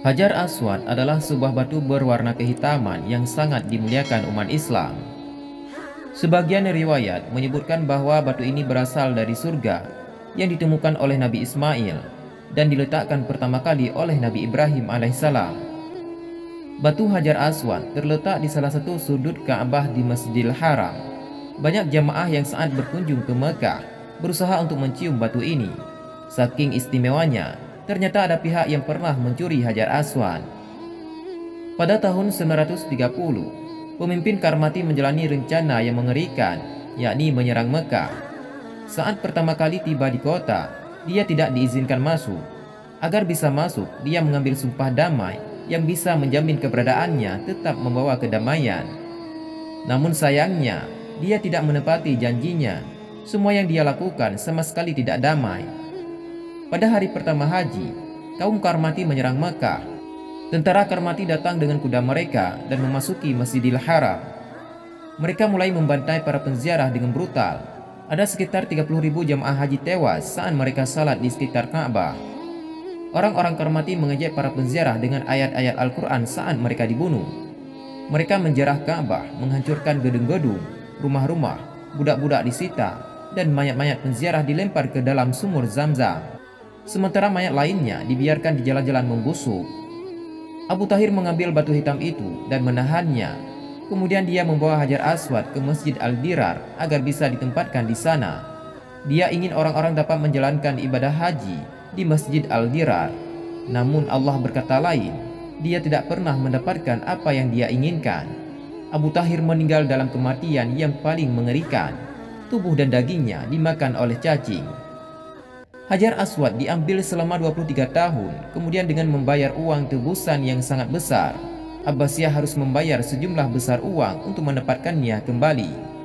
Hajar Aswad adalah sebuah batu berwarna kehitaman yang sangat dimuliakan umat Islam. Sebagian riwayat menyebutkan bahwa batu ini berasal dari surga yang ditemukan oleh Nabi Ismail dan diletakkan pertama kali oleh Nabi Ibrahim alaihissalam. Batu Hajar Aswad terletak di salah satu sudut Ka'bah di Masjidil Haram. Banyak jamaah yang saat berkunjung ke Mekah berusaha untuk mencium batu ini. Saking istimewanya, ternyata ada pihak yang pernah mencuri Hajar Aswad. Pada tahun 930, pemimpin Karmati menjalani rencana yang mengerikan, yakni menyerang Mekah. Saat pertama kali tiba di kota, dia tidak diizinkan masuk. Agar bisa masuk, dia mengambil sumpah damai yang bisa menjamin keberadaannya tetap membawa kedamaian. Namun sayangnya, dia tidak menepati janjinya. Semua yang dia lakukan sama sekali tidak damai. Pada hari pertama haji, kaum Karmati menyerang Mekah. Tentara Karmati datang dengan kuda mereka dan memasuki Masjidil Haram. Mereka mulai membantai para penziarah dengan brutal. Ada sekitar 30 ribu jamaah haji tewas saat mereka salat di sekitar Ka'bah. Orang-orang Karmati mengejek para penziarah dengan ayat-ayat Al-Quran saat mereka dibunuh. Mereka menjarah Ka'bah, menghancurkan gedung-gedung, rumah-rumah, budak-budak disita, dan mayat-mayat penziarah dilempar ke dalam sumur Zam-Zam. Sementara mayat lainnya dibiarkan di jalan-jalan membusuk. Abu Tahir mengambil batu hitam itu dan menahannya. Kemudian dia membawa Hajar Aswad ke Masjid Al-Dirar agar bisa ditempatkan di sana. Dia ingin orang-orang dapat menjalankan ibadah haji di Masjid Al-Dirar. Namun Allah berkata lain, dia tidak pernah mendapatkan apa yang dia inginkan. Abu Tahir meninggal dalam kematian yang paling mengerikan. Tubuh dan dagingnya dimakan oleh cacing. Hajar Aswad diambil selama 23 tahun, kemudian dengan membayar uang tebusan yang sangat besar. Abbasiyah harus membayar sejumlah besar uang untuk mendapatkannya kembali.